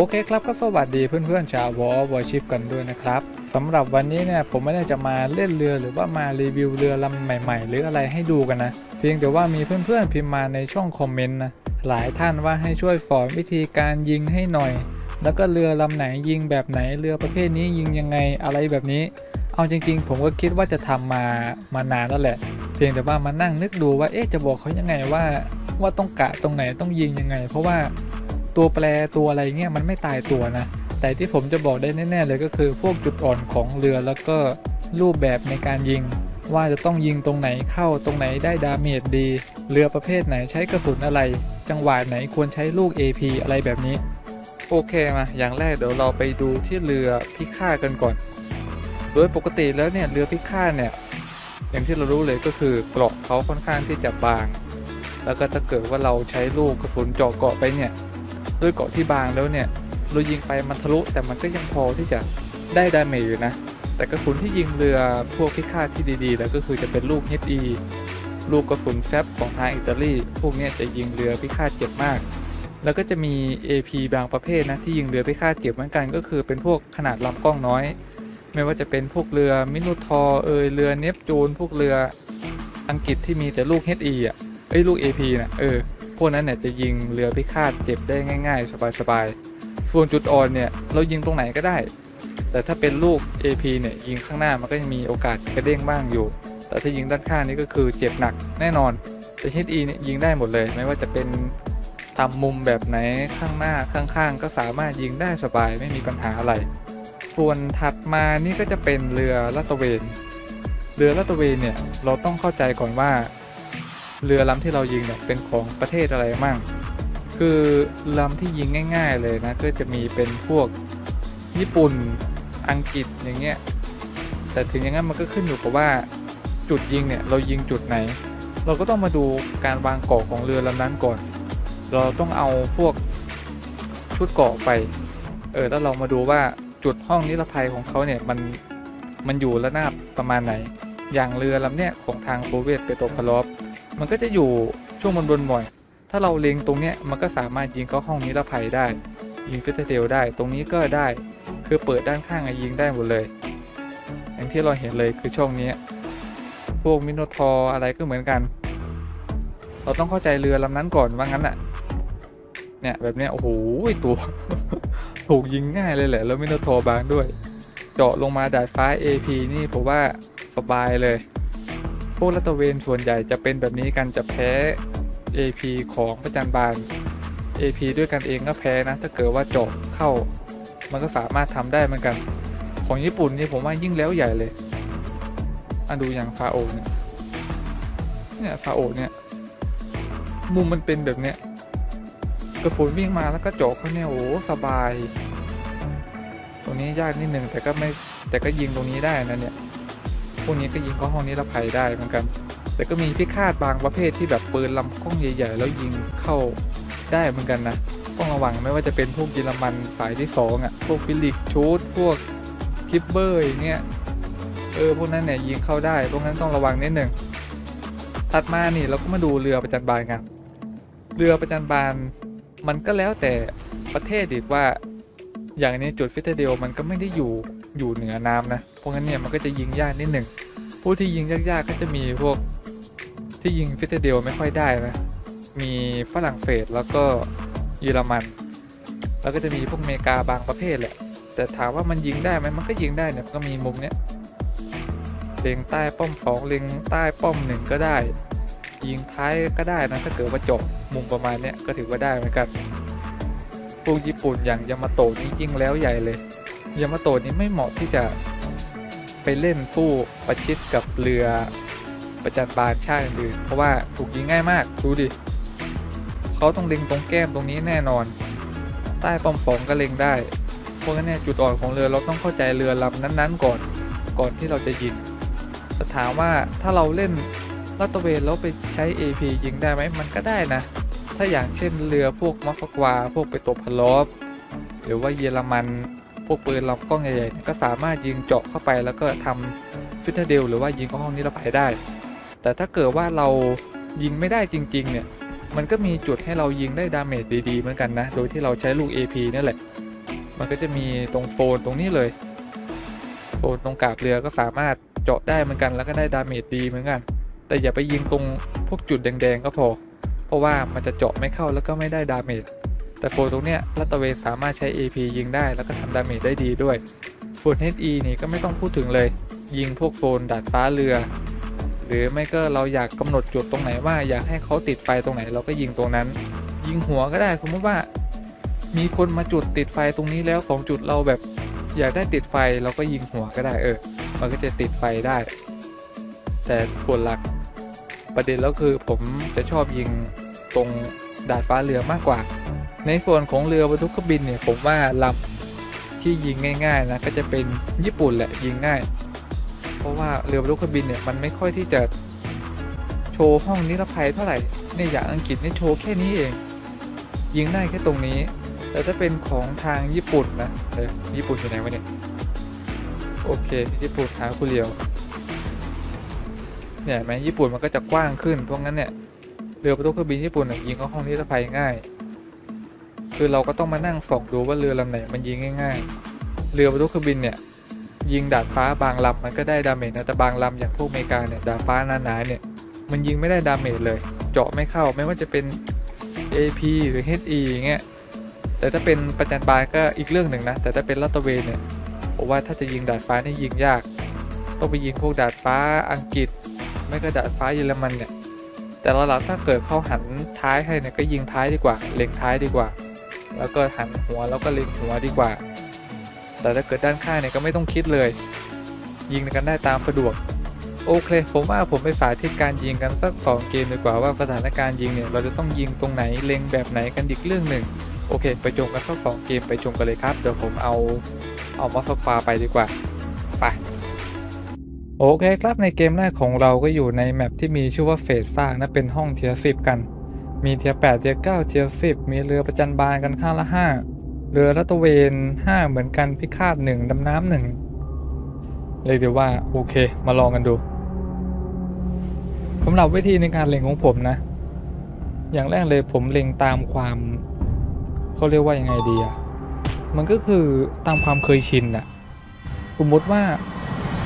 โอเคครับก็สวัสดีเพื่อนๆชาววอลวอชิปกันด้วยนะครับสำหรับวันนี้เนี่ยผมไม่ได้จะมาเล่นเรือหรือว่ามารีวิวเรือลำใหม่ ๆ หรืออะไรให้ดูกันนะ เพียงแต่ว่ามีเพื่อนๆพิมพ์มาในช่องคอมเมนต์นะหลายท่านว่าให้ช่วยสอนวิธีการยิงให้หน่อย แล้วก็เรือลำไหนยิงแบบไหนเรือประเภทนี้ยิงยังไงอะไรแบบนี้ เอาจริงๆ ผมก็คิดว่าจะทำมามานานแล้วแหละ เพียงแต่ว่ามานั่งนึกดูว่าเอ๊ะจะบอกเขายังไงว่า ว่าต้องกะตรงไหนต้องยิงยังไง เพราะว่า ตัวแปรตัวอะไรเงี้ยมันไม่ตายตัวนะ แต่ที่ผมจะบอกได้แน่ๆเลยก็คือพวกจุดอ่อนของเรือแล้วก็รูปแบบในการยิง ว่าจะต้องยิงตรงไหนเข้าตรงไหนได้ดาเมจดี เรือประเภทไหนใช้กระสุนอะไร จังหวะไหนควรใช้ลูก AP อะไรแบบนี้ โอเคมาอย่างแรกเดี๋ยวเราไปดูที่เรือพิฆาตกันก่อน โดยปกติแล้วเนี่ยเรือพิฆาตเนี่ยอย่างที่เรารู้เลยก็คือเกราะเขาค่อนข้างที่จะบาง แล้วก็ถ้าเกิดว่าเราใช้ลูกกระสุนเจาะเกาะไปเนี่ย ด้วยเกาะที่บางแล้วเนี่ยเรายิงไปมันทะลุแต่มันก็ยังพอที่จะได้ดาเมจอยู่นะ แต่กระสุนที่ยิงเรือพวกพิฆาตที่ดีๆ แล้วก็คือจะเป็นลูก HE ลูกกระสุนแฟบของทางอิตาลีพวกนี้จะยิงเรือพิฆาตเจ็บมาก แล้วก็จะมี AP บางประเภทนะที่ยิงเรือพิฆาตเจ็บเหมือนกัน ก็คือเป็นพวกขนาดลำกล้องน้อย ไม่ว่าจะเป็นพวกเรือมินูทอร์เอยเรือเนปจูนพวกเรืออังกฤษที่มีแต่ลูก HE อะเอ้ยลูก AP นะเออ พวกนั้นเนี่ยจะยิงเรือพิฆาตเจ็บได้ง่าย ๆ สบายๆส่วนจุดอ่อนเนี่ยเรายิงตรงไหนก็ได้ แต่ถ้าเป็นลูก AP เนี่ยยิงข้างหน้ามันก็ยังมีโอกาสกระเด้งบ้างอยู่ แต่ถ้ายิงด้านข้างนี่ก็คือเจ็บหนักแน่นอนแต่ HE เนี่ยยิงได้หมดเลย ไม่ว่าจะเป็นทำมุมแบบไหนข้างหน้าข้างๆ ก็สามารถยิงได้สบายไม่มีปัญหาอะไร ส่วนถัดมานี่ก็จะเป็นเรือลาตเวน เรือลาตเวนเนี่ยเราต้องเข้าใจก่อนว่า เรือลำที่เรายิงเนี่ยเป็นของประเทศอะไรมั่ง คือลำที่ยิงง่าย ๆ เลยนะก็จะมีเป็นพวกญี่ปุ่นอังกฤษอย่างเงี้ยแต่ถึงอย่างนั้นมันก็ขึ้นอยู่กับว่าจุดยิงเนี่ยเรายิงจุดไหน เราก็ต้องมาดูการวางเกาะของเรือลำนั้นก่อน เราต้องเอาพวกชุดเกาะไปเออแล้วเรามาดูว่าจุดห้องนิรภัยของเขาเนี่ยมันมันอยู่ระนาบประมาณไหน อย่างเรือลำเนี้ยของทางโซเวียตเปโตรพาลอฟ มันก็จะอยู่ช่วงบนบนบ่อย ถ้าเราเล็งตรงเนี้ยมันก็สามารถยิงเข้าห้องนิรภัยได้ ยิงฟิตเทลได้ ตรงนี้ก็ได้ คือเปิดด้านข้างอะยิงได้หมดเลย อย่างที่เราเห็นเลยคือช่องนี้พวกมิโนทอร์อะไรก็เหมือนกัน เราต้องเข้าใจเรือลำนั้นก่อนว่างั้นอะเนี่ยแบบเนี้ยโอ้โหตัว ถูกยิงง่ายเลยแหละแล้วมิโนทอร์บางด้วย เจาะลงมาดาดฟ้า AP นี่ผมว่าสบายเลย พวกลาดตระเวนส่วนใหญ่จะเป็นแบบนี้กันจะแพ้ AP ของประจันบาน AP ด้วยกันเองก็แพ้นะ ถ้าเกิดว่าเจาะเข้า มันก็สามารถทำได้เหมือนกัน ของญี่ปุ่นนี่ผมว่ายิ่งแล้วใหญ่เลยอะดูอย่างฟาโอเนี่ยเนี่ยฟาโอเนี่ย มุมมันเป็นแบบเนี้ยกระสุนวิ่งมาแล้วก็จาะเขาเนี่ยโอ้สบาย ตรงนี้ยากนิดหนึ่งแต่ก็ไม่แต่ก็ยิงตรงนี้ได้นะเนี่ย พวกนี้ก็ยิงเข้าห้องนี้ระภัยได้เหมือนกัน แต่ก็มีพิฆาตบางประเภทที่แบบปืนลำกล้องใหญ่ๆ แล้วยิงเข้าได้เหมือนกันนะต้องระวังไม่ว่าจะเป็นพวกเยอรมันสายที่สองอะพวกฟีนิกซ์ชูดพวกฮิปเปอร์อย่างเงี้ยเออพวกนั้นเนี่ยยิงเข้าได้พวกนั้นต้องระวังนิดหนึ่งถัดมานี่เราก็มาดูเรือประจันบานกัน เรือประจันบานมันก็แล้วแต่ประเทศอีกว่า อย่างนี้จุด citadel มันก็ไม่ได้อยู่ อยู่เหนือน้ำนะเพราะงั้นเนี่ยมันก็จะยิงยากนิดหนึ่งผู้ที่ยิงยากๆก็จะมีพวกที่ยิงฟิตเดลไม่ค่อยได้นะมีฝรั่งเศสแล้วก็เยอรมัน แล้วก็จะมีพวกอเมริกาบางประเภทแหละ แต่ถามว่ามันยิงได้ไหมมันก็ยิงได้เนี่ยก็มีมุมเนี้ยเล็งใต้ป้อมสองเล็งใต้ป้อมหนึ่งก็ได้ ยิงท้ายก็ได้นะถ้าเกิดว่าจบมุมประมาณเนี้ยก็ถือว่าได้เหมือนกันพวกญี่ปุ่นอย่างยามาโตะนี่ยิ่งแล้วใหญ่เลย ยามาโตะนี่ไม่เหมาะที่จะไปเล่นสู้ประชิดกับเรือประจันบานชาติอื่นเพราะว่าถูกยิงง่ายมากดูดิเขาต้องเล็งตรงแก้มตรงนี้แน่นอน ใต้ป้อมฟองก็เล็งได้เพวกนั้นเนี่ยจุดอ่อนของเรือเราต้องเข้าใจเรือลำนั้นๆ ก่อนก่อนที่เราจะยิงแต่ถามว่าถ้าเราเล่นลาดตะเวนแล้วไปใช้ AP ยิงได้ไหมมันก็ได้นะ ถ้าอย่างเช่นเรือพวกมอสกวาพวกไปตบพลอฟหรือว่าเยอรมัน พวกปืนลำกล้องใหญ่ๆก็สามารถยิงเจาะเข้าไปแล้วก็ทำ citadel หรือว่ายิงเข้าห้องนิรภัยได้ แต่ถ้าเกิดว่าเรายิงไม่ได้จริงๆเนี่ยมันก็มีจุดให้เรายิงได้ดาเมจดีๆเหมือนกันนะ โดยที่เราใช้ลูก AP นั่นแหละ มันก็จะมีตรงโซนตรงนี้เลย โซนตรงกาบเรือก็สามารถเจาะได้เหมือนกันแล้วก็ได้ดาเมจดีเหมือนกัน แต่อย่าไปยิงตรงพวกจุดแดงๆก็พอ เพราะว่ามันจะเจาะไม่เข้าแล้วก็ไม่ได้ดาเมจ แต่โซนตรงเนี้ยลาดตระเวนสามารถใช้ AP ยิงได้แล้วก็ทำดาเมจได้ดีด้วยโซน HE นี่ก็ไม่ต้องพูดถึงเลย ยิงพวกโซนดาดฟ้าเรือ หรือไม่ก็เราอยากกำหนดจุดตรงไหนว่าอยากให้เขาติดไฟตรงไหนเราก็ยิงตรงนั้น ยิงหัวก็ได้สมมติว่า มีคนมาจุดติดไฟตรงนี้แล้วสองจุดเราแบบอยากได้ติดไฟเราก็ยิงหัวก็ได้เออ มันก็จะติดไฟได้ แต่ส่วนหลักประเด็นแล้วคือผมจะชอบยิงตรงดาดฟ้าเรือมากกว่า ในส่วนของเรือบรรทุกเครื่องบินเนี่ยผมว่าลำที่ยิงง่าย ๆ นะก็จะเป็นญี่ปุ่นแหละยิงง่าย เพราะว่าเรือบรรทุกเครื่องบินเนี่ยมันไม่ค่อยที่จะโชว์ห้องนิรภัยเท่าไหร่ในอย่างอังกฤษนี่โชว์แค่นี้เอง ยิงได้แค่ตรงนี้ แต่ถ้าเป็นของทางญี่ปุ่นนะเออญี่ปุ่นอยู่ไหนวะเนี่ยโอเคญี่ปุ่นหาคุเรียวเนี่ยเห็นไหมญี่ปุ่นมันก็จะกว้างขึ้นเพราะงั้นเนี่ยเรือบรรทุกเครื่องบินญี่ปุ่นน่ะยิงเข้าห้องนิรภัยง่าย คือเราก็ต้องมานั่งส่องดูว่าเรือลำไหนมันยิงง่าย ๆ เรือบรรทุกเครื่องบินเนี่ยยิงดาดฟ้าบางลำมันก็ได้ดาเมจนะแต่บางลำอย่างพวกอเมริกาเนี่ยดาดฟ้าหนาๆเนี่ยมันยิงไม่ได้ดาเมจเลย เจาะไม่เข้าไม่ว่าจะเป็น AP หรือ HE อย่างเงี้ยแต่ถ้าเป็นประจันบานก็อีกเรื่องหนึ่งนะ แต่ถ้าเป็นลาตเวนเนี่ยผมว่าถ้าจะยิงดาดฟ้านี่ยิงยาก ต้องไปยิงพวกดาดฟ้าอังกฤษ ไม่ก็ดาดฟ้าเยอรมันเนี่ยแต่เราหลังถ้าเกิดเขาหันท้ายให้เนี่ยก็ยิงท้ายดีกว่า เล็งท้ายดีกว่า แล้วก็หันหัวแล้วก็เล็งหัวดีกว่า แต่ถ้าเกิดด้านข้างเนี่ยก็ไม่ต้องคิดเลย ยิงกันได้ตามสะดวก โอเค ผมว่าผมไปสาธิตการยิงกันสักสองเกมดีกว่าว่าสถานการณ์ยิงเนี่ยเราจะต้องยิงตรงไหนเล็งแบบไหนกันอีกเรื่องหนึ่ง โอเค ไปชมกันสักสองเกมไปชมกันเลยครับ เดี๋ยวผมเอาเอามอสควาไปดีกว่าไปโอเคครับในเกมแรกของเราก็อยู่ใน map ที่มีชื่อว่าเฟสฟากนะเป็นห้อง tier สิบกัน มีเทียแปดเทียเก้าเทียสิบมีเรือประจันบานกันข้างละห้าเรือลาดตระเวนห้าเหมือนกันพิฆาตหนึ่งดำน้ำหนึ่งเลยทีเดียวว่าโอเค มาลองกันดูสำหรับวิธีในการเล็งของผมนะ อย่างแรกเลยผมเล็งตามความเขาเรียกว่ายังไงดีอะมันก็คือตามความเคยชินอะสมมติว่า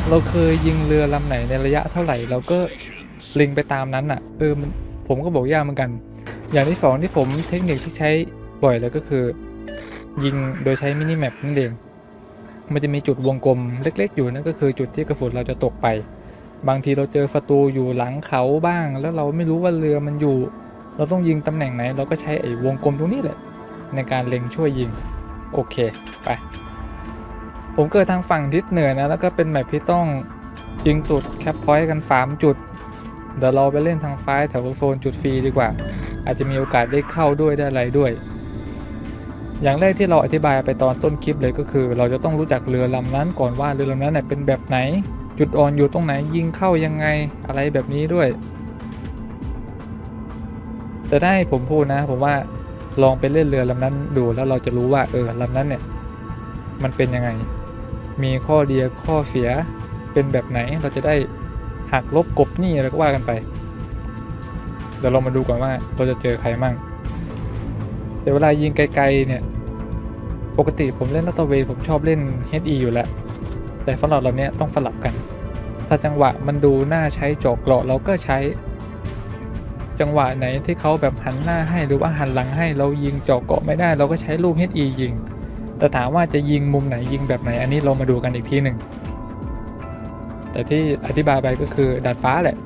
เราเคยยิงเรือลำไหนในระยะเท่าไหร่ เราก็เล็งไปตามนั้นอะเออมันผมก็บอกยากเหมือนกัน อย่างที่สองที่ผมเทคนิคที่ใช้บ่อยเลยก็คือ ยิงโดยใช้มินิแมปนั่นเอง มันจะมีจุดวงกลมเล็กๆ อยู่นั่นก็คือจุดที่กระสุนเราจะตกไป บางทีเราเจอศัตรูอยู่หลังเขาบ้าง แล้วเราไม่รู้ว่าเรือมันอยู่ เราต้องยิงตำแหน่งไหน เราก็ใช้ไอ้วงกลมตรงนี้แหละ ในการเล็งช่วยยิง โอเคไป ผมเกิดทางฝั่งทิศเหนือนะแล้วก็เป็น map ที่ต้องยิงจุด cap point กัน 3 จุด เดี๋ยวเราไปเล่นทางซ้ายแถวโซนจุดฟรีดีกว่า อาจจะมีโอกาสได้เข้าด้วยได้อะไรด้วย อย่างแรกที่เราอธิบายไปตอนต้นคลิปเลยก็คือ เราจะต้องรู้จักเรือลำนั้นก่อนว่าเรือลำนั้นเนี่ยเป็นแบบไหน จุดอ่อนอยู่ตรงไหนยิงเข้ายังไงอะไรแบบนี้ด้วย แต่ได้ผมพูดนะ ผมว่าลองไปเล่นเรือลำนั้นดูแล้วเราจะรู้ว่าเออลำนั้นเนี่ย มันเป็นยังไง มีข้อดีข้อเสียเป็นแบบไหนเราจะได้ หักลบกบหนี้อะไรก็ว่ากันไป เดี๋ยวเรามาดูก่อนว่าเราจะเจอใครมั่งแต่เวลายิงไกลๆเนี่ย ปกติผมเล่นลาตเวผมชอบเล่น HE อยู่แล้ว แต่สำหรับเราเนี้ยต้องสลับกัน ถ้าจังหวะมันดูน่าใช้จอกเกราะเราก็ใช้ จังหวะไหนที่เขาแบบหันหน้าให้หรือว่าหันหลังให้เรายิงเจาะเกาะไม่ได้ เราก็ใช้ลูก HE ยิง แต่ถามว่าจะยิงมุมไหนยิงแบบไหนอันนี้เรามาดูกันอีกทีหนึ่ง แต่ที่อธิบายไปก็คือดาดฟ้าแหละ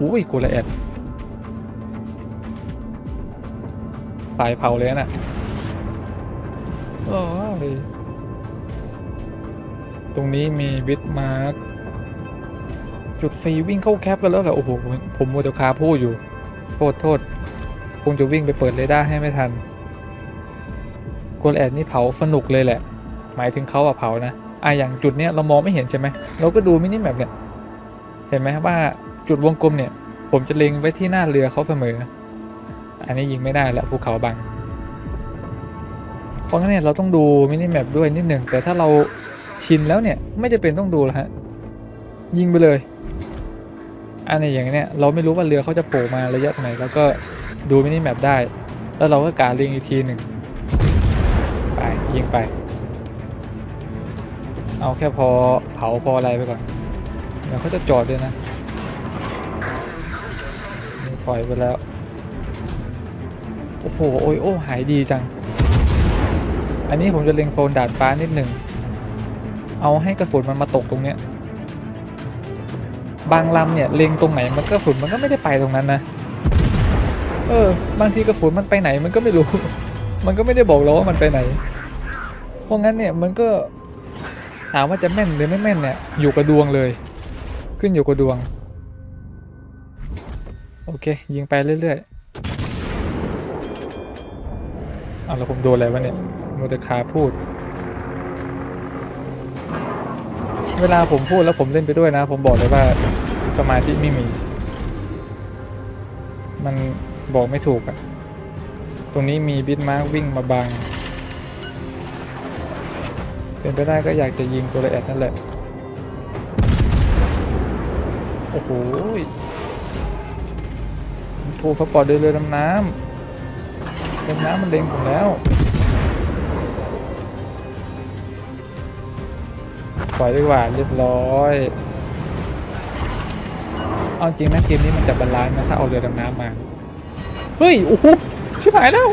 อุ้ยกูละเอียดตายเผาเลยนะโอ้ยตรงนี้มีวิดมาร์กจุดฟรีวิ่งเข้าแคปกันแล้วเหรอโอ้โหผมมัวแต่คาพูดอยู่ โทษโทษคงจะวิ่งไปเปิดเรดาร์ให้ไม่ทันกลแอดนี่เผาสนุกเลยแหละ หมายถึงเขาอะเผานะ อะอย่างจุดเนี้ยเรามองไม่เห็นใช่ไหมเราก็ดูมินิแมปเนี่ยเห็นไหมว่าจุดวงกลมเนี่ย ผมจะเล็งไว้ที่หน้าเรือเขาเสมอ อันนี้ยิงไม่ได้และภูเขาบัง เพราะงั้นเนี่ยเราต้องดูมินิแมปด้วยนิดหนึ่งแต่ถ้าเราชินแล้วเนี่ยไม่จะเป็นต้องดูแล้วฮะยิงไปเลย อันนี้อย่างเนี้ยเราไม่รู้ว่าเรือเขาจะโผล่มาระยะไหนแล้วก็ดูมินิแมปได้ แล้วเราก็การเล็งอีกทีหนึ่งไปยิงไป เอาแค่พอเผาพออะไรไปก่อนเดี๋ยวเขาจะจอดด้วยนะนถอยไปแล้ว โอ้โหโอ้ยโอ้หายดีจัง อันนี้ผมจะเล็งโซนดาดฟ้านิดหนึ่ง เอาให้กระสุนมันมาตกตรงเนี้ย บางลำเนี่ยเล็งตรงไหนมันกระสุนมันก็ไม่ได้ไปตรงนั้นนะ เออ บางทีกระสุนมันไปไหนมันก็ไม่รู้ มันก็ไม่ได้บอกเราว่ามันไปไหน เพราะงั้นเนี่ยมันก็ ถามว่าจะแม่นหรือไม่แม่นเนี่ยอยู่กับดวงเลย ขึ้นอยู่กับดวง โอเค ยิงไปเรื่อยๆเอาแล้วผมโดนอะไรวะเนี่ยโมเตคาพูด เวลาผมพูดแล้วผมเล่นไปด้วยนะ ผมบอกเลยว่าสมาธิไม่มี มันบอกไม่ถูกอะตรงนี้มีบิทมาร์กวิ่งมาบัง เป็นไปได้ก็อยากจะยิงตัวลแอดนั่นแหละ โอ้โหโทรสปอร์ตเดินเรือดำน้ำเรือดำน้ำมันเล็งผมแล้ว ปล่อยดีกว่าเรียบร้อย เอาจริงนะเกมนี้มันจะบาลานซ์นะถ้าเอาเรือดำน้ำมา เฮ้ย โอ้โห ชิบหายแล้ว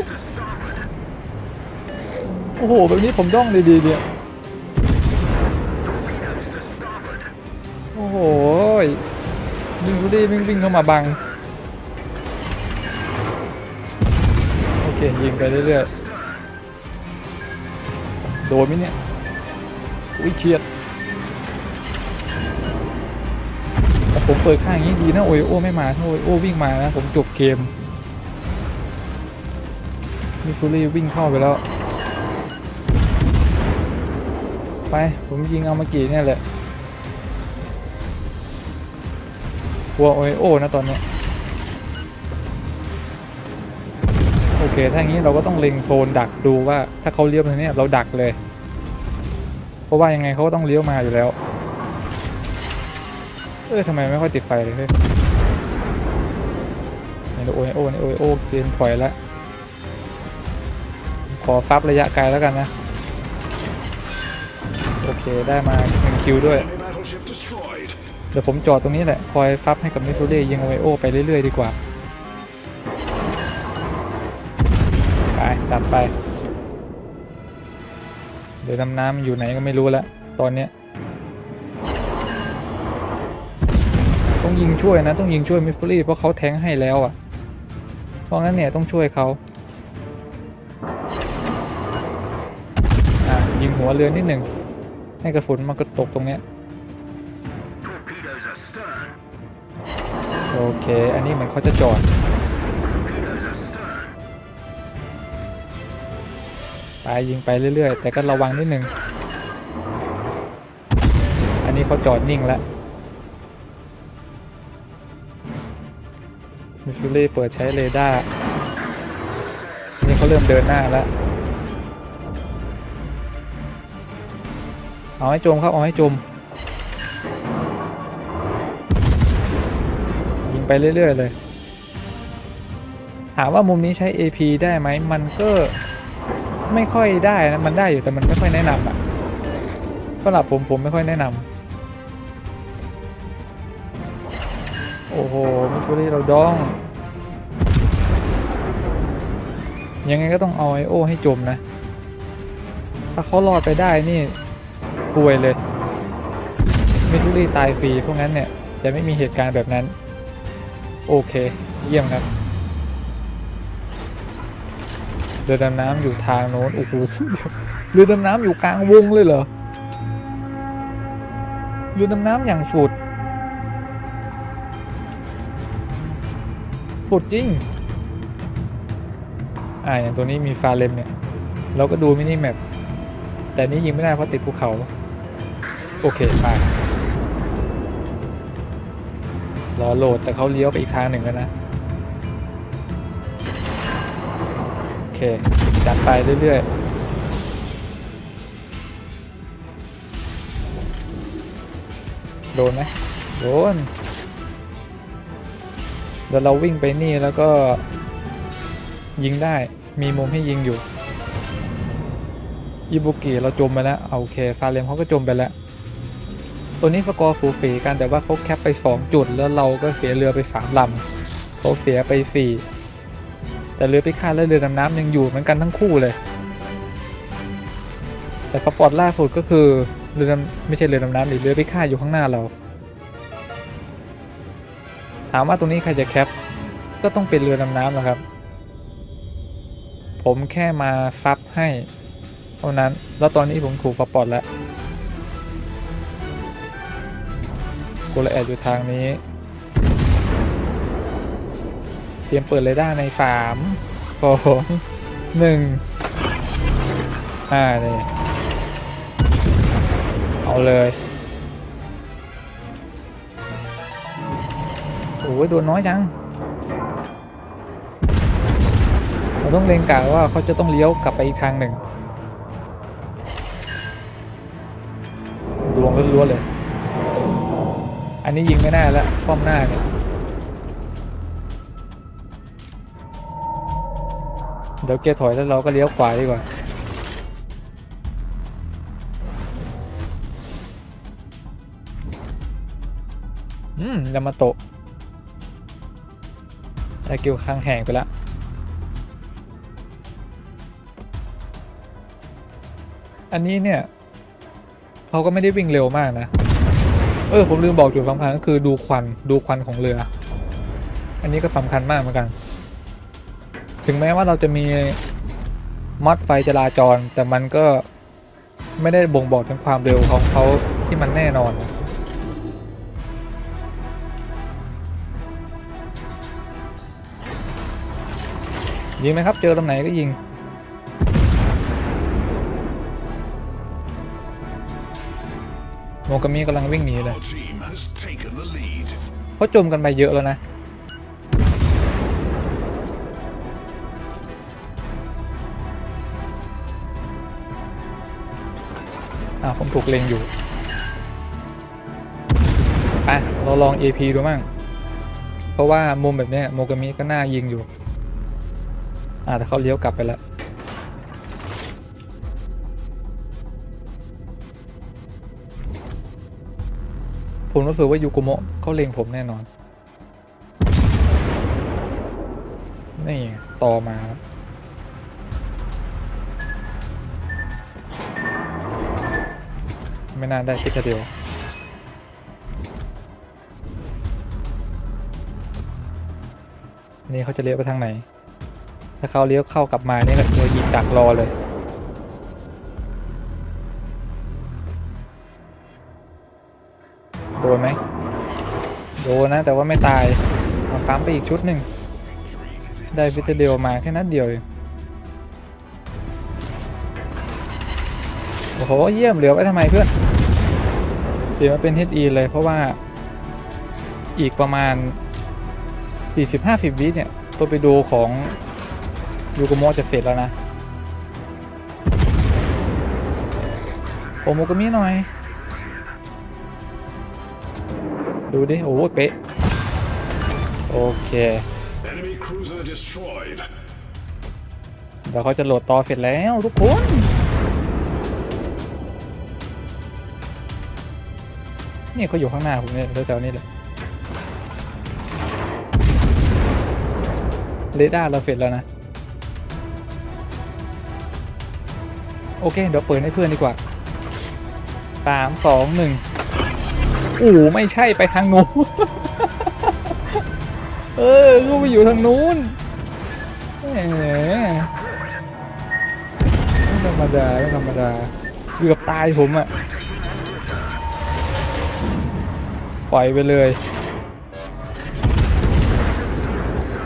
โอ้โห แบบนี้ผมต้องดีๆเนี่ย หยิงกูดีวิ่งวิ่งเข้ามาบัง โอเค ยิงไปเรื่อยๆ โดนไหมเนี่ย อุ้ยเฉียดแต่ผมเปิดข้างอย่างนี้ดีนะโอโอไม่มาถ้าโอโอวิ่งมานะผมจบเกม Missouri วิ่งเข้าไปแล้ว ไป ผมยิงเอามากี่เนี่ยแหละ กลัวโอโอนะตอนนี้โอเค ถ้าอย่างนี้เราก็ต้องเล็งโซนดักดูว่าถ้าเขาเลี้ยวไปทางเนี้ยเราดักเลย เพราะว่ายังไงเขาก็ต้องเลี้ยวมาอยู่แล้ว เอ้ยทำไมไม่ค่อยติดไฟเลยเฮ้ยนี่โอโอนี่โอโอเกมถอยแล้วขอซับระยะไกลแล้วกันนะ โอเคได้มาหนึ่งคิวด้วย เดี๋ยวผมจอดตรงนี้แหละ คอยซับให้กับมิสซูเร่ยิงโอโอไปเรื่อยๆดีกว่า ไปตัดไป เดี๋ยวน้ำน้ำอยู่ไหนก็ไม่รู้แล้วตอนเนี้ยต้องยิงช่วยนะ ต้องยิงช่วยมิสซูเร่เพราะเขาแทงให้แล้วอะ เพราะงั้นเนี่ยต้องช่วยเขาอะยิงหัวเรือนิดหนึ่งให้กระสุนมันก็ตกตรงเนี้ย โอเค อันนี้เหมือนเขาจะจอดไปยิงไปเรื่อยๆ แต่ก็ระวังนิดนึง อันนี้เขาจอดนิ่งแล้วมิสซูรี่เปิดใช้เรดาร์นี่เขาเริ่มเดินหน้าแล้ว เอาให้จมครับ เอาให้จม ไปเรื่อย ๆ เลย ถามว่ามุมนี้ใช้ AP ได้ไหมมันก็ไม่ค่อยได้นะ มันได้อยู่แต่มันไม่ค่อยแนะนำอะสำหรับผมผมไม่ค่อยแนะนำโอ้โหมิสซูรี่เราดอง ยังไงก็ต้องเอาไอโอให้จมนะ ถ้าเขารอดไปได้นี่ป่วยเลยมิสซูรี่ตายฟรีพวกนั้นเนี่ยจะไม่มีเหตุการณ์แบบนั้น โอเค เยี่ยมครับ เรือดำน้ำอยู่ทางโน้นโอ้โหเรือดำน้ำอยู่กลางวงเลยเหรอเรือดำน้ำอย่างฝุดฝุดจริงอ่าอย่างตัวนี้มีฟาเลมเนี่ย เราก็ดูมินิแมปแต่นี้ยิงไม่ได้เพราะติดภูเขา โอเคไป รอโหลดแต่เขาเลี้ยวไปอีกทางหนึ่งแล้วนะ โอเคจัดไปเรื่อยๆโดนไหมโดนเดี๋ยวเราวิ่งไปนี่แล้วก็ ยิงได้ มีมุมให้ยิงอยู่ Ibuki เราจมไปแล้ว โอเค ฟาเลมเขาก็จมไปแล้ว ตัวนี้สกอร์สูสีกันแต่ว่าเขา cap ไป 2 จุด แล้วเราก็เสียเรือไป3ลำเขาเสียไป 4 แต่เรือพิฆาตและเรือดำน้ำยังอยู่เหมือนกันทั้งคู่เลย แต่ spot ล่าสุดก็คือเรือไม่ใช่เรือดำน้ำหรือเรือพิฆาตอยู่ข้างหน้าเรา ถามว่าตรงนี้ใครจะ cap ก็ต้องเป็นเรือดำน้ำแหละครับ ผมแค่มา sup ให้ เท่านั้นแล้วตอนนี้ผมถูก spot แล้ว กูเลยแอบอยู่ทางนี้ เตรียมเปิดเรดาร์ในสามสองหนึ่งอ่านี่เอาเลยโอ้ยโดนน้อยจัง เราต้องเล็งกะว่าเขาจะต้องเลี้ยวกลับไปอีกทางหนึ่ง ดวงล้วนๆเลย นี้ยิงไม่ได้แล้วป้อมหน้าเนี่ยเดี๋ยวเกียร์ถอยแล้วเราก็เลี้ยวขวาดีกว่าอืมยามาโตะไอกิวข้างแหงไปแล้วอันนี้เนี่ยเขาก็ไม่ได้วิ่งเร็วมากนะ เออผมลืมบอกจุดสำคัญก็คือดูควันดูควันของเรือ อันนี้ก็สำคัญมากเหมือนกัน ถึงแม้ว่าเราจะมีมอดไฟจราจร แต่มันก็ไม่ได้บ่งบอกถึงความเร็วของเขาที่มันแน่นอน ยิงไหมครับ เจอตรงไหนก็ยิง โมกามิกำลังวิ่งหนีเลย Our team has taken the lead. เขาจมกันไปเยอะแล้วนะอ่าผมถูกเล็งอยู่อะเราลอง AP ดูมั่งเพราะว่ามุมแบบเนี้ยโมกามิก็น่ายิงอยู่อ่าแต่เขาเลี้ยวกลับไปแล้ว รู้สึกว่ายูกุโมะเขาเล็งผมแน่นอน นี่ต่อมาครับไม่น่าได้ทิกเดียวนี่เขาจะเลี้ยวไปทางไหน ถ้าเขาเลี้ยวเข้ากลับมาเนี่ยเรายิงดักรอเลย นไหมโดนนะแต่ว่าไม่ตายเอาฟ้ามไปอีกชุดหนึ่งได้ฟิตเดียวมาแค่นัดเดียวเองโอ้โหเยี่ยมเหลือไว้ทำไมเพื่อนเสียมาเป็น HE เลยเพราะว่าอีกประมาณ 40-50 วิเนี่ย ตัวไปดูของยูโกโมจะเสร็จแล้วนะโอโมกามิหน่อย ดูดิ โอ้โหเป๊ะ โอเค Enemy cruiser destroyed. เดี๋ยวเขาจะโหลดต่อเสร็จแล้วทุกคน นี่เขาอยู่ข้างหน้าผมเนี่ยแถวๆนี้เลยเรดาร์เราเสร็จแล้วนะ โอเค เดี๋ยวเปิดให้เพื่อนดีกว่าสามสองหนึ่งโอ้ไม่ใช่ไปทางนู้น เออก็ไปอยู่ทางนู้นแหมไม่ธรรมดาไม่ธรรมดา เกือบตายผมอะ่ะปล่อยไปเลย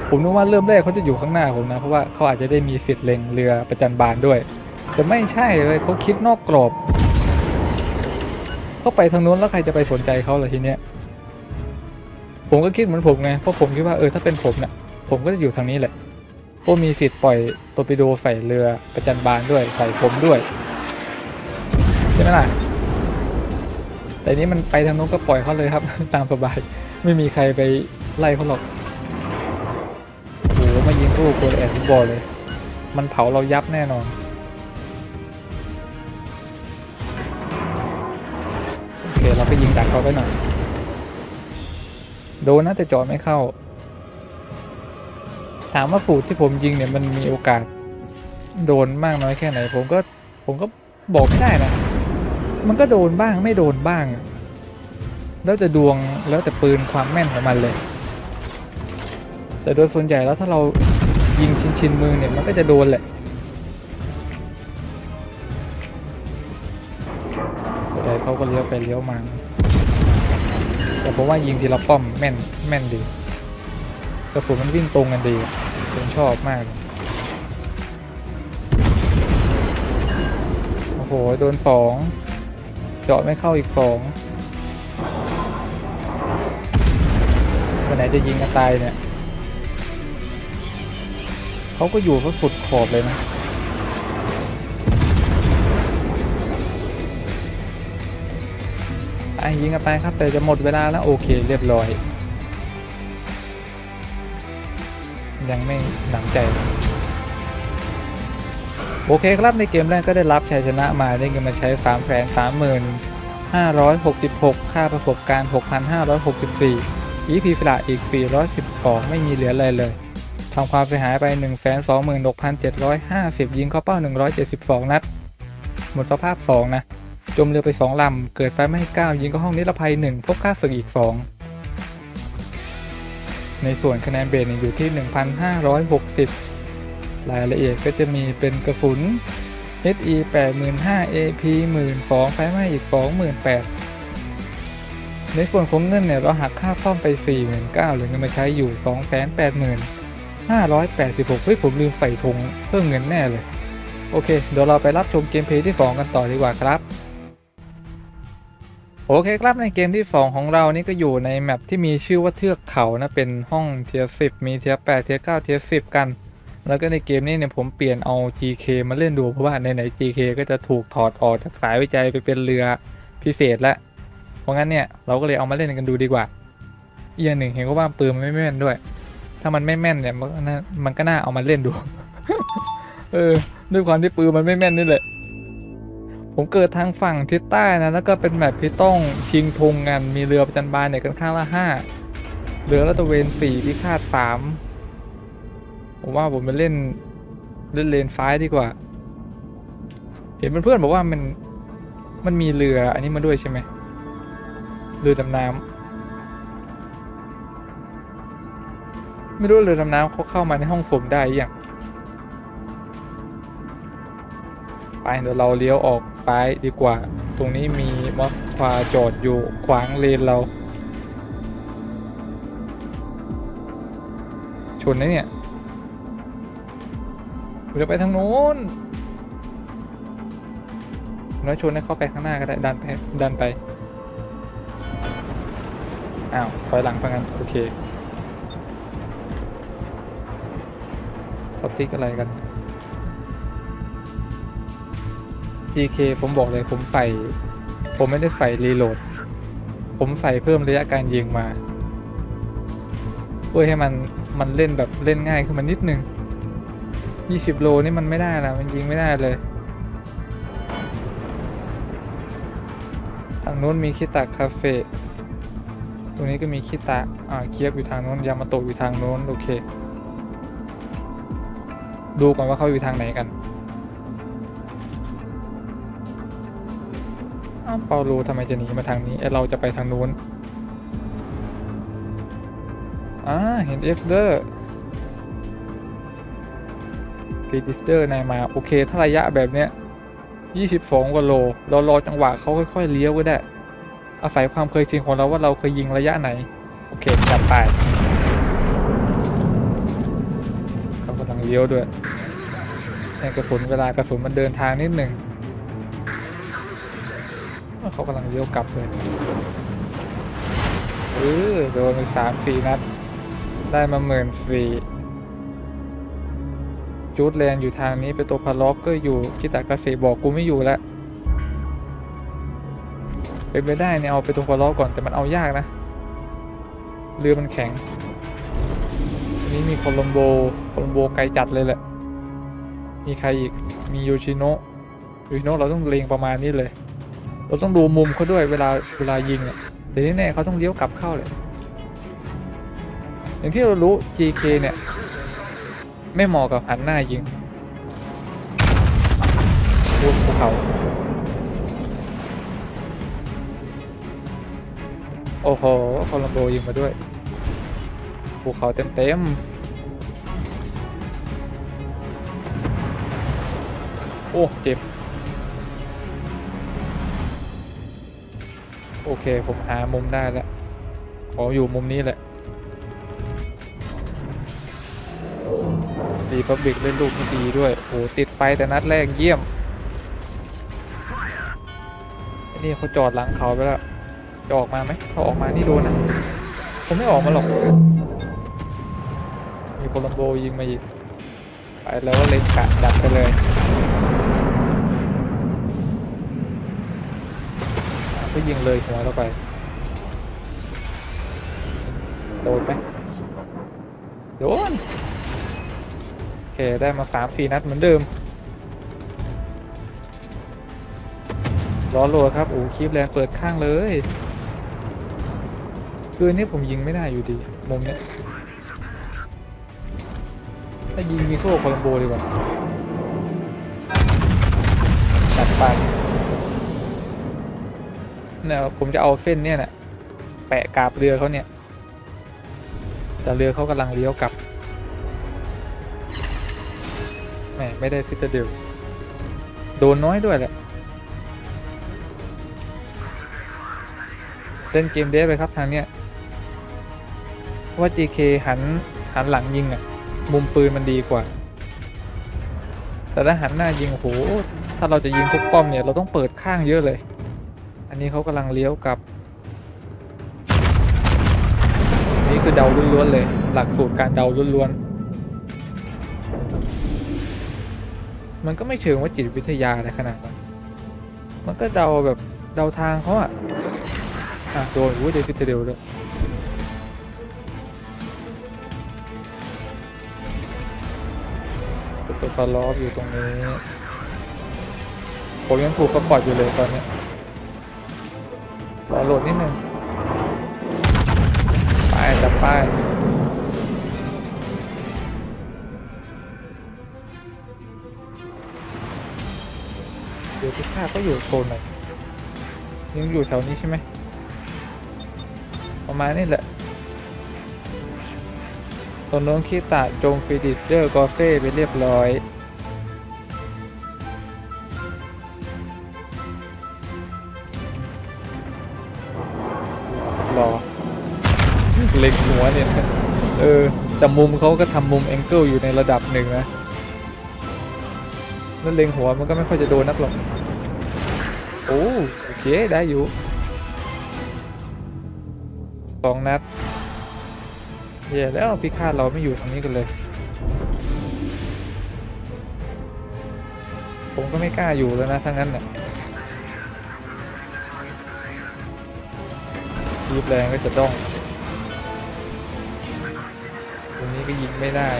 ผมนึกว่าเริ่มแรกเขาจะอยู่ข้างหน้าผมนะ เพราะว่าเขาอาจจะได้มีฟิตเล็งเรือประจันบานด้วย แต่ไม่ใช่เลยเขาคิดนอกกรอบ เขาไปทางนู้นแล้วใครจะไปสนใจเขาล่ะทีเนี้ยผมก็คิดเหมือนผมไงเพราะผมคิดว่าเออถ้าเป็นผมเนี่ยผมก็จะอยู่ทางนี้แหละเพราะมีสิทธิ์ปล่อยตัวไปดูใส่เรือประจันบานด้วยใส่ผมด้วยใช่ไหมล่ะแต่นี้มันไปทางนู้นก็ปล่อยเขาเลยครับ ตามสบายไม่มีใครไปไล่เขาหรอกโอ้โหมายิงลูกตัวแอนฟุตบอลเลย มันเผาเรายับแน่นอน เคเราก็ยิงดักเขาไปหน่อย โดนนะแต่จอดไม่เข้า ถามว่าสูตรที่ผมยิงเนี่ยมันมีโอกาส โดนมากน้อยแค่ไหน ผมก็ผมก็บอกไม่ได้นะ มันก็โดนบ้างไม่โดนบ้าง แล้วแต่ดวงแล้วแต่ปืนความแม่นของมันเลย แต่โดยส่วนใหญ่แล้วถ้าเรายิงชินชินมือเนี่ยมันก็จะโดนแหละ ก็เลี้ยวไปเลี้ยวมาแต่ผมว่ายิงทีละป้อมแม่นแม่นดีกระสุนมันวิ่งตรงกันดีผมชอบมาก โอ้โห โดนสองเจาะไม่เข้าอีกสองวันไหนจะยิงกันตายเนี่ย เขาก็อยู่เขาสุดขอบเลยนะ ไปยิงกันไปครับ แต่จะหมดเวลาแล้วโอเคเรียบร้อย ยังไม่หนำใจ โอเคครับในเกมแรกก็ได้รับชัยชนะมาได้เงินมาใช้3แสน3หมื่น566ค่าประสบการณ์6,564 EP ฟลาอีก412ไม่มีเหลืออะไรเลยทำความเสียหายไป 126,750 ยิงเข้าเป้า 172 นัด หมดสภาพ 2 นะ จมเรือไป 2 ลำ เกิดไฟไหม้9ยิงเข้าห้องนิรภัย 1 พบค่าศึกอีก 2 ในส่วนคะแนนเบสอยู่ที่ 1,560 รายละเอียดก็จะมีเป็นกระสุน HE 85,000 AP 12,000ไฟไหม้อีก 28,000 ในส่วนของเงินเนี่ยเราหักค่าซ่อมไป 49,000เหลือเงินมาใช้อยู่ 280,586 เฮ้ยผมลืมใส่ธงเพิ่มเงินแน่เลย โอเค เดี๋ยวเราไปรับชม gameplay ที่ 2 กันต่อดีกว่าครับ โอเคครับในเกมที่ 2 ของเรานี่ก็อยู่ใน map ที่มีชื่อว่าเทือกเขานะเป็นห้อง tier 10มี tier 8 tier 9 tier 10กัน แล้วก็ในเกมนี้เนี่ยผมเปลี่ยนเอา GK มาเล่นดูเพราะว่าไหนๆ GK ก็จะถูกถอดออกจากสายวิจัยไปเป็นเรือพิเศษแล้วเพราะงั้นเนี่ยเราก็เลยเอามาเล่นกันดูดีกว่าอีกอย่างหนึ่งเห็นก็ว่าปืนมันไม่แม่นด้วย ถ้ามันไม่แม่นเนี่ยมันก็น่ามันก็น่าเอามาเล่นดู เออด้วยความที่ปืนมันไม่แม่นนี่แหละ ผมเกิดทางฝั่งทิศใต้นะแล้วก็เป็นแมปที่ต้องชิงธงกันมีเรือประจันบานเนี่ยกันข้างละห้าเรือละตะเวนสี่พิฆาตสามผมว่าผมไปเล่นเล่นเลนซ้ายดีกว่า เห็นเพื่อนๆบอกว่ามันมันมีเรืออันนี้มาด้วยใช่ไหมเรือดำน้ำไม่รู้เรือดำน้ำเขาเข้ามาในห้องผมได้ยังไปเดี๋ยวเราเลี้ยวออก ซ้ายดีกว่า ตรงนี้มีมอสควาจอดอยู่ขวางเลนเรา ชนนะเนี่ยเดี๋ยวไปทางโน้นน้อยชนให้เข้าไปข้างหน้าก็ได้ดันไปดันไป อ้าว ถอยหลังฟังกัน โอเคสติ๊กอะไรกัน GK ผมบอกเลยผมใส่ ผมไม่ได้ใส่รีโหลด ผมใส่เพิ่มระยะการยิงมา เพื่อให้มันมันเล่นแบบเล่นง่ายขึ้นมานิดนึง 20 โลนี่มันไม่ได้นะมันยิงไม่ได้เลย ทางนู้นมีคิตะคาเฟ่ตรงนี้ก็มีคิตะ อ่า เคียบอยู่ทางนู้น ยามาโตะอยู่ทางนู้น โอเค ดูก่อนว่าเขาอยู่ทางไหนกัน เปาโลทำไมจะหนีมาทางนี้เราจะไปทางนู้นอ่าเห็นเอฟเดอร์ฟีดิสเตอร์นายมา โอเค ถ้าระยะแบบเนี้ย22กว่าโล เรารอจังหวะเขาค่อยๆเลี้ยวก็ได้ อาศัยความเคยชินของเราว่าเราเคยยิงระยะไหน โอเคจัดไปเขากำลังเลี้ยวด้วยในกระสุนเวลากระสุนมันเดินทางนิดหนึ่ง เขากำลังเลี้ยวกลับเลยเออโดนไปสามสี่นัด ได้มาหมื่นสี่จูดแลนด์อยู่ทางนี้เป็นตัวพาล็อกก็อยู่คิตากาเฟบอกกูไม่อยู่แล้วเป็นไปได้เนี่ยเอาไปตัวพาล็อกก่อนแต่มันเอายากนะ เรือมันแข็งอันนี้มีโคลัมโบโคลัมโบไกลจัดเลยแหละมีใครอีกมีโยชิโนะโยชิโนะเราต้องเลงประมาณนี้เลย เราต้องดูมุมเขาด้วยเวลาเวลายิงอะแต่ที่แน่เขาต้องเลี้ยวกลับเข้าเลย อย่างที่เรารู้ GK เนี่ย ไม่เหมาะกับหันหน้ายิงบนภูเขาโอ้โหโคลัมโบยิงมาด้วยภูเขาเต็มๆโอ้ เจ็บ โอเค ผมหามุมได้แล้ว ขออยู่มุมนี้แหละรีพับบิกเล่นลูกที่ดีด้วย โอ้ติดไฟแต่นัดแรกเยี่ยมไอ้นี่เขาจอดหลังเขาไปแล้ว จะออกมาไหมเขาออกมานี่โดนนะผมไม่ออกมาหรอก มีโคลัมโบยิงมาอีก ไปแล้วก็เล็งกะดักไปเลย ก็ยิงเลยหัวเราไป โดนไหมโดน โอเค ได้มาสามสี่นัดเหมือนเดิมล้อโหลดครับ โอ้คลิปแรงเปิดข้างเลยคือนนี้ผมยิงไม่ได้อยู่ดี มุมเนี้ย ถ้ายิงมีโซ่โคลัมโบดีกว่าจัดไป เนี่ยผมจะเอาเส้นเนี่ยนะแปะกาบเรือเขาเนี่ย แต่เรือเขากำลังเลี้ยวกลับแหมไม่ได้ฟิตเตเดียวโดนน้อยด้วยแหละเล่นเกมเดฟไปครับทางเนี้ยว่า GK หันหันหลังยิงอะ มุมปืนมันดีกว่า แต่ถ้าหันหน้ายิงโหถ้าเราจะยิงทุกป้อมเนี่ย เราต้องเปิดข้างเยอะเลย อันนี้เขากำลังเลี้ยวกลับ นี่คือเดาล้วนๆเลย หลักสูตรการเดาล้วนๆ มันก็ไม่เชิงว่าจิตวิทยาอะไรขนาดนั้น มันก็เดาแบบเดาทางเขาอะอะโดนอุ้ยเดฟิตเดลด้วยตัวปลาล้ออยู่ตรงนี้ ผมยังถูกกระปอดอยู่เลยตอนเนี้ย รอโหลดนิดนึง ไปจับไปเดี๋ยวพิฆาก็อยู่โซนไหนยังอยู่แถวนี้ใช่ไหมประมาณนี้แหละตรงโน้นคีตาจงฟิดิเดอร์กอเฟ่ไปเรียบร้อย เล็งหัวเนี่ยนะเออแต่มุมเขาก็ทำมุมแองเกิลอยู่ในระดับหนึ่งนะแล้วเล็งหัวมันก็ไม่ค่อยจะโดนนักหรอกโอ้โอเคได้อยู่สองนัดแย่แล้วพิฆาตเราไม่อยู่ตรงนี้กันเลย ผมก็ไม่กล้าอยู่แล้วนะทั้งนั้นน่ะยีบแรงก็จะต้อง ไม่ได้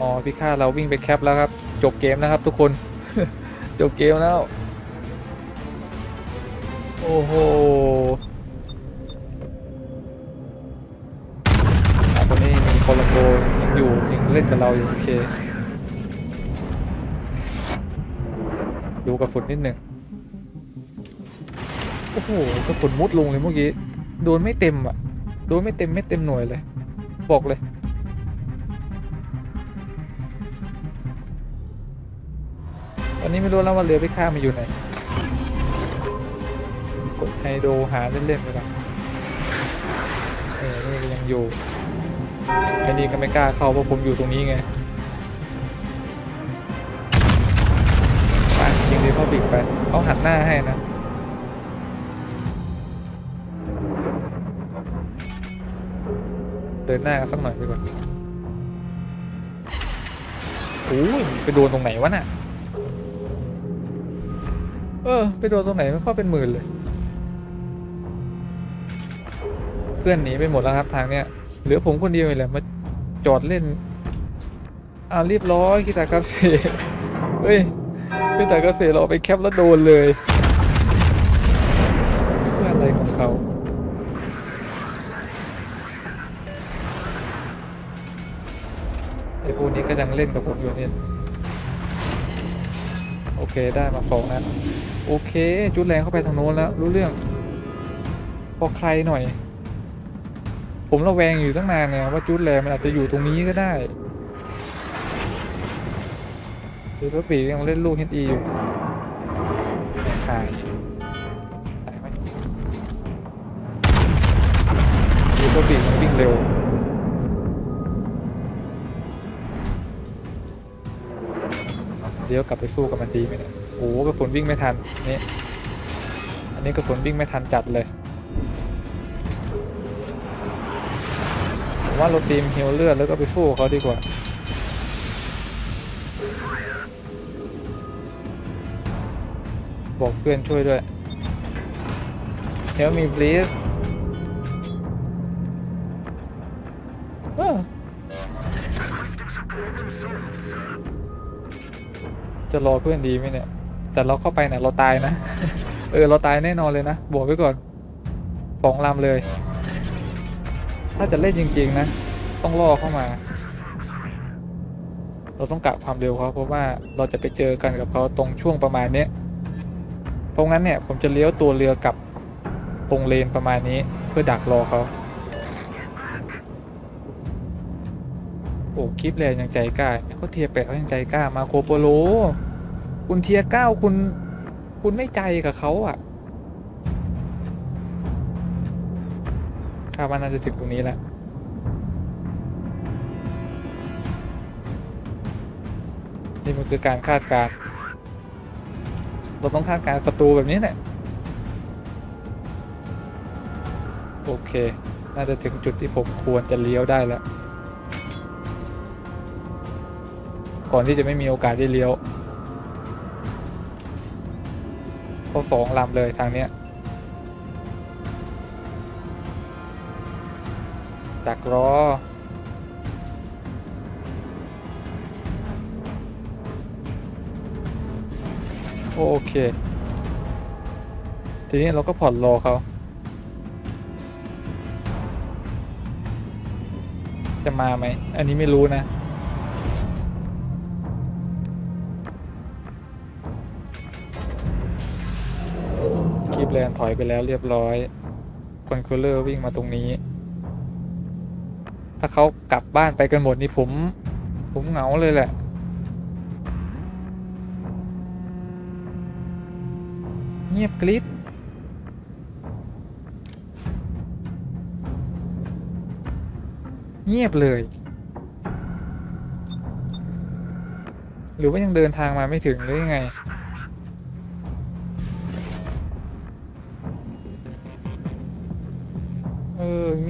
อ๋อพิฆาตเราวิ่งไปแคปแล้วครับ จบเกมนะครับทุกคน จบเกมแล้ว โอ้โหตรงนี้มีโคลัมโบอยู่ยังเล่นกับเราอยู่โอเค ดูกระสุนนิดหนึ่งโอ้โหกระสุนมุดลงเลยเมื่อกี้ โดนไม่เต็มอะ โดนไม่เต็มไม่เต็มหน่วยเลย บอกเลย ตอนนี้ไม่รู้แล้วว่าเรือพิฆาตมาอยู่ไหน กดไฮโดรหาเล่นๆไปก่อนเออนี่ยังอยู่ไอ้นี่ก็ไม่กล้าเข้าเพราะผมอยู่ตรงนี้ไงไปยิงดีเข้าบิกไปเขาหันหน้าให้นะ เดินหน้ากันสักหน่อยดีกว่าโอ้ยไปโดนตรงไหนวะน่ะ เออ ไปโดนตรงไหนมันเข้าเป็นหมื่นเลย เพื่อนหนีไปหมดแล้วครับทางเนี้ย เหลือผมคนเดียวเลยแหละมาจอดเล่นอ่าเรียบร้อยกีตาร์ครับเฟเฮ้ยพี่แต่เกษตรเราเอาไปแคปแล้วโดนเลยเพื่ออะไรของเขา อ้พวกนี้ก็ยังเล่นกับผมอยู่เนี่ยโอเคได้มาสองนัดโอเค จุดแรงเข้าไปทางโน้นแล้วรู้เรื่อง พอใครหน่อย ผมระแวงอยู่ตั้งนานเนี่ยว่าจุดแรงมันอาจจะอยู่ตรงนี้ก็ได้หรือว่าปีกยังเล่นลูกเฮดอีอยู่ เดี๋ยวกลับไปสู้กับมันดีไหมเนี่ยโอ้โหกระสุนวิ่งไม่ทันนี่อันนี้กระสุนวิ่งไม่ทันจัดเลยผมว่าเราตีมฮิลเลือดแล้วก็ไปสู้เขาดีกว่าบอกเพื่อนช่วยด้วยเฮลมี please เอ จะรอเพื่อนดีไหมเนี่ย แต่เราเข้าไปเนี่ยเราตายนะ เออเราตายแน่นอนเลยนะบอกไว้ก่อนสองลำเลย ถ้าจะเล่นจริง ๆ นะ ต้องล่อเข้ามา เราต้องกะความเร็วเขาเพราะว่าเราจะไปเจอกันกับเขาตรงช่วงประมาณนี้เพราะงั้นเนี่ยผมจะเลี้ยวตัวเรือกลับตรงเลนประมาณนี้เพื่อดักรอเขา อ้คลิปแรงยังใจกล้าเขาเทียแปะเขายังใจกล้ามาโคโปโล คุณเทียเก้าคุณ คุณไม่ใจกับเขาอะคาดว่าน่าจะถึงตรงนี้แล้วนี่มันคือการคาดการณ์เราต้องคาดการณ์ศัตรูแบบนี้แหละ โอเค น่าจะถึงจุดที่ผมควรจะเลี้ยวได้แล้ว ก่อนที่จะไม่มีโอกาสได้เลี้ยวเขาสองลำเลยทางเนี้ยดักรอโอเค ทีนี้เราก็ผ่อนรอเขา จะมาไหม อันนี้ไม่รู้นะ คีบแลนถอยไปแล้วเรียบร้อยคอนคูลเลอร์วิ่งมาตรงนี้ ถ้าเขากลับบ้านไปกันหมดนี่ผม ผมเหงาเลยแหละ เงียบกริบเงียบเลย หรือว่ายังเดินทางมาไม่ถึงหรือยังไง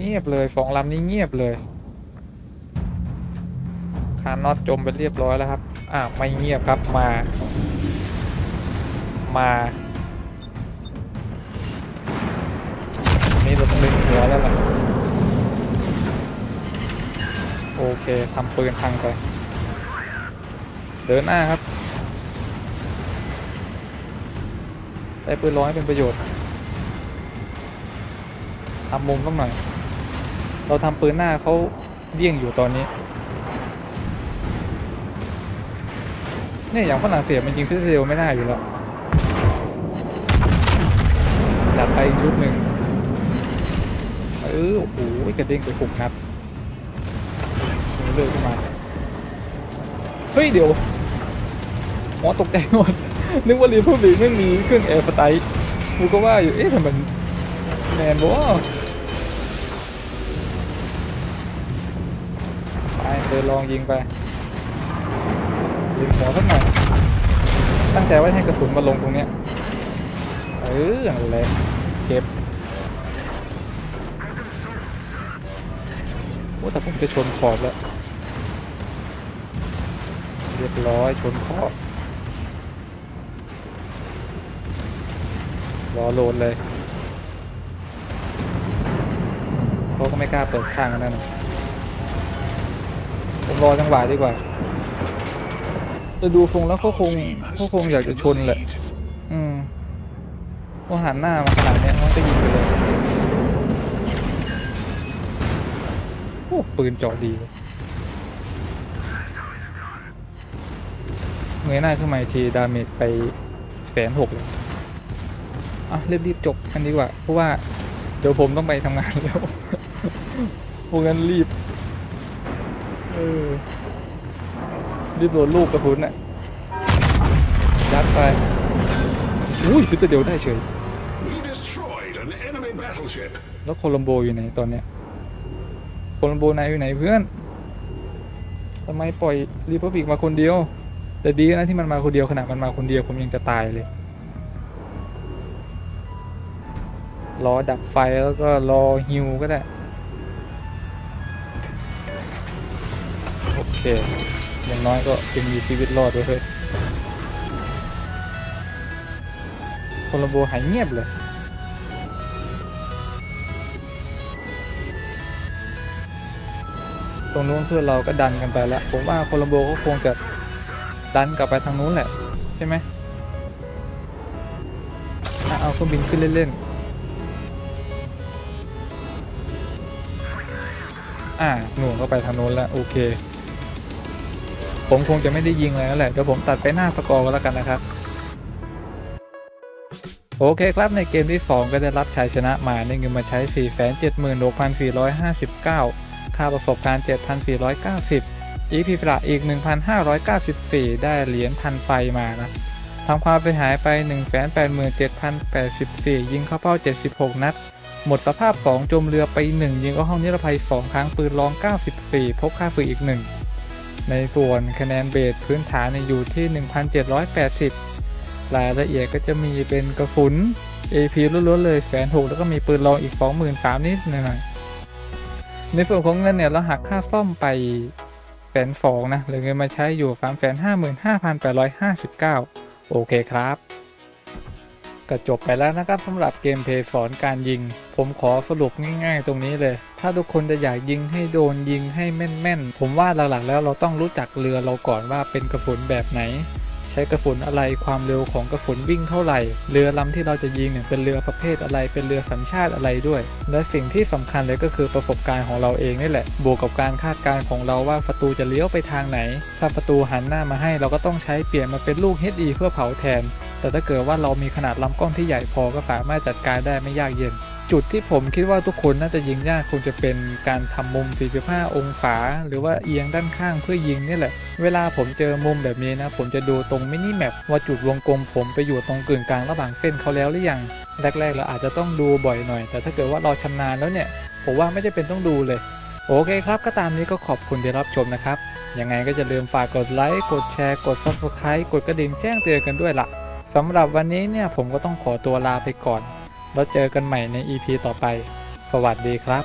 งียบเลยสองลำนี้เงียบเลยคานน็อตจมไปเรียบร้อยแล้วครับอ่าไม่เงียบครับมา มานนี้เราต้องเล็งหัวแล้วล่ะโอเคทำปืนพังไปเดินหน้าครับใช้ปืนร้อยเป็นประโยชน์ทำมุมต้องหน่อย เราทำปืนหน้าเขาเลี่ยงอยู่ตอนนี้เนี่ยอย่างฝรั่งเศสมันจริงซิเซลไม่ได้อยู่แล้วดัดไปอีกยุคหนึ่งเออโอ้โหกระเด้งไปหกนัดเลิกขึ้นมาเฮ้ยเดี๋ยวหมอตกใจหมดนึกว่ารีพับลิกไม่มีเครื่องแอร์สไตล์กูก็ว่าอยู่เอ๊ะทำไมมันแมนบ่ไเดินลองยิงไปยิงหัวสักหน่อยตั้งใจไว้ให้กระสุนมาลงตรงเนี้ยเอออะไรเก็บโอ้แต่ผมจะชนขอบแล้ว เรียบร้อยชนขอบรอโหลดเลยเขาก็ไม่กล้าเปิดข้างนั่นนะ รอจังหวะดีกว่าแต่ดูทรงแล้วเขาคงเขาคงอยากจะชนแหละ อืมว่าหันหน้ามาขนาดนี้มันก็ยิงไปเลยโอ้ปืนเจาะดีเว้ยเงยหน้าขึ้นมาที damage ไปแสนหกเลยอะรีบๆจบกันดีกว่า เพราะว่า เดี๋ยวผมต้องไปทำงานแล้วพวกนั้นรีบ เออรีบโดนลูกกระสุนน่ะยัดไปอุ้ยคือตัวเดียวได้เฉย We destroyed an enemy battleship. แล้ว Colombo อยู่ไหนตอนเนี้ย Colombo นายอยู่ไหนเพื่อนทำไมปล่อยรีพับบิกมาคนเดียว แต่ดีนะที่มันมาคนเดียวขนาดมันมาคนเดียวผมยังจะตายเลยรอดับไฟแล้วก็รอฮิวก็ได้ เคอย่างน้อยก็ยังมีชีวิตรอดด้วยเฮ้ยโคลัมโบหายเงียบเลย ตรงนู้นเพื่อนเราก็ดันกันไปแล้ว ผมว่าโคลัมโบก็คงจะดันกลับไปทางนู้นแหละ ใช่ไหมอะเอาเครื่องบินขึ้นเล่นๆ อ่าหน่วงก็ไปทางนู้นแล้ว โอเค ผมคงจะไม่ได้ยิงแล้วแหละเดี๋ยวผมตัดไปหน้าสกอร์ก็แล้วกันนะครับ โอเคครับในเกมที่ 2 ก็ได้รับชัยชนะมาในเงินมาใช้ 476,459 ค่าประสบการณ์ 7,490 EP ฟละอีก 1,594 ได้เหรียญพันไฟมานะทำความเสียหายไป 187,084 ยิงเข้าเป้า 76 นัด หมดสภาพ 2 จมเรือไป 1 ยิงเข้าห้องนิรภัย 2 ครั้งปืนลอง 94 พบค่าฝึกอีก 1 ในส่วนคะแนนเบสพื้นฐานอยู่ที่ 1,780 รายละเอียดก็จะมีเป็นกระสุน AP ล้วนๆเลยแสนหกแล้วก็มีปืนลองอีก 23,000นิดหน่อยในส่วนของเงินเนี่ยเราหักค่าซ่อมไปแสนสองนะเหลือเงินมาใช้อยู่ 3 5 5 8 5 9 โอเคครับ ก็จบไปแล้วนะครับสำหรับเกมเพย์สอนการยิง ผมขอสรุปง่ายๆ ตรงนี้เลย ถ้าทุกคนจะอยากยิงให้โดนยิงให้แม่นๆ ผมว่าหลักๆ แล้วเราต้องรู้จักเรือเราก่อนว่าเป็นกระสุนแบบไหน ใช้กระสุนอะไรความเร็วของกระสุนวิ่งเท่าไหร่ เรือลำที่เราจะยิงเนี่ยเป็นเรือประเภทอะไรเป็นเรือสัญชาติอะไรด้วย และสิ่งที่สำคัญเลยก็คือประสบการณ์ของเราเองนี่แหละ บวกกับการคาดการณ์ของเราว่าประตูจะเลี้ยวไปทางไหน ถ้าประตูหันหน้ามาให้เราก็ต้องใช้เปลี่ยนมาเป็นลูก HE เพื่อเผาแทน แต่ถ้าเกิดว่าเรามีขนาดลำกล้องที่ใหญ่พอก็สามารถจัดการได้ไม่ยากเย็น จุดที่ผมคิดว่าทุกคนน่าจะยิงยากคงจะเป็นการทำมุม 45 องศา หรือว่าเอียงด้านข้างเพื่อยิงนี่แหละ เวลาผมเจอมุมแบบนี้นะ ผมจะดูตรงมินิแมปว่าจุดวงกลมผมไปอยู่ตรงกึ่งกลางระหว่างเส้นเขาแล้วหรือยัง แรกๆเราอาจจะต้องดูบ่อยหน่อย แต่ถ้าเกิดว่าเราชำนาญแล้วเนี่ย ผมว่าไม่จำเป็นต้องดูเลย โอเคครับ ก็ตามนี้ก็ขอบคุณที่รับชมนะครับ ยังไงก็จะลืมฝากกดไลค์ กดแชร์ กด subscribe กดกระดิ่งแจ้งเตือนกันด้วยล่ะ สำหรับวันนี้เนี่ยผมก็ต้องขอตัวลาไปก่อน แล้วเจอกันใหม่ใน EP ต่อไป สวัสดีครับ